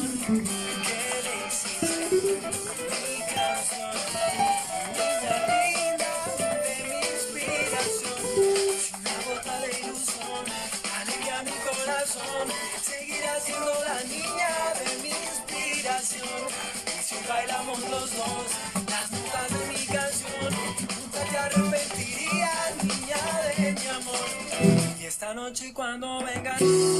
Que le hiciste mi canción, mi linda de mi inspiración. Si una gota de ilusión alivia mi corazón, seguirá siendo la niña de mi inspiración. Y si bailamos los dos las mugas de mi canción, nunca te arrepentirías, niña de mi amor. Y esta noche cuando vengan.